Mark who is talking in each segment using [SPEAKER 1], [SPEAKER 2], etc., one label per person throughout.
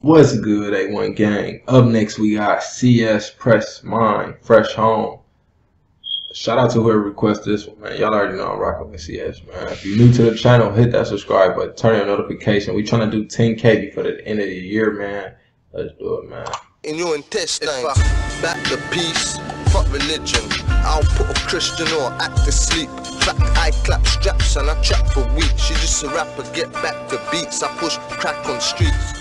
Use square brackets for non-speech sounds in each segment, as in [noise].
[SPEAKER 1] What's good, A1 Gang? Up next, we got CS Press Mine, Fresh Home. Shout out to whoever requested this one, man. Y'all already know I'm rocking with CS, man. If you're new to the channel, hit that subscribe button, turn on notification. We trying to do 10K before the end of the year, man. Let's do it, man.
[SPEAKER 2] in your intestines. Back the peace, fuck religion. I'll put a Christian or act asleep. Fact, I clap straps and I trap for weeks. She just a rapper, get back the beats. I push crack on streets.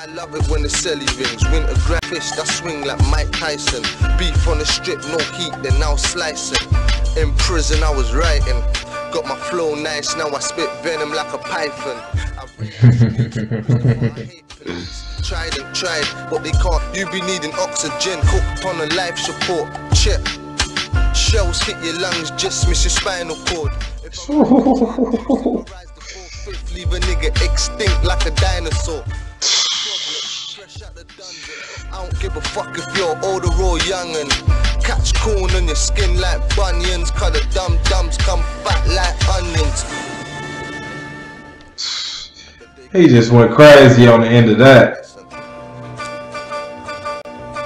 [SPEAKER 2] I love it when the celly rings. Winter grab fist, I swing like Mike Tyson. Beef on the strip, no heat, then I'll slice it. In prison, I was writing. Got my flow nice, now I spit venom like a python. [laughs] Tried and tried, but they can't. You be needing oxygen, cooked on a life support. Check. Shells hit your lungs, just miss your spinal cord. If [laughs] rise the four-fifth, leave a nigga extinct like a dinosaur. Fresh out the dungeon. I don't give a fuck if you're older or young and catch corn on your skin like bunions. Cut the dum dums come fat like onions.
[SPEAKER 1] He just went crazy on the end of that.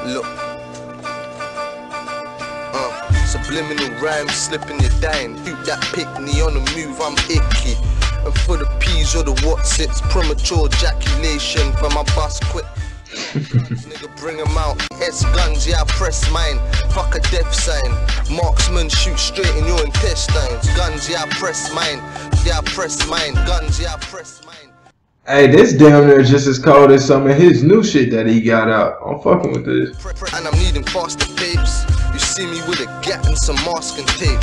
[SPEAKER 2] Look. Uh, subliminal rhymes slipping you dying. Shoot that pick me on the move, I'm icky. And for the P's or the what's it's premature ejaculation for my bus Nigga bring 'em out. S guns, yeah, I press mine. Fuck a death sign. Marksman shoot straight in your intestines. Guns, yeah, I press mine. Yeah, I press mine. Guns, yeah, I press mine.
[SPEAKER 1] Hey, this damn near just as cold as some of his new shit that he got out. I'm fucking with this.
[SPEAKER 2] And I'm needing faster papes. You see me with a gap and some masking tape.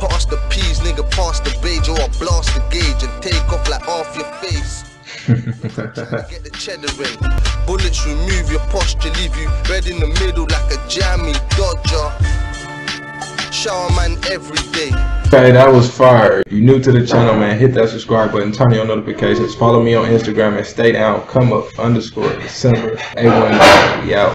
[SPEAKER 2] Pass the peas, nigga, pass the beige, or I blast the gauge and take off like half your face. Get the cheddar in. Bullets remove your posture, leave you red in the middle like a jammy dodger. Shower man every day.
[SPEAKER 1] Okay, that was fire. You're new to the channel, man, hit that subscribe button, turn on notifications, follow me on Instagram and stay down, come up underscore December. A1 we out.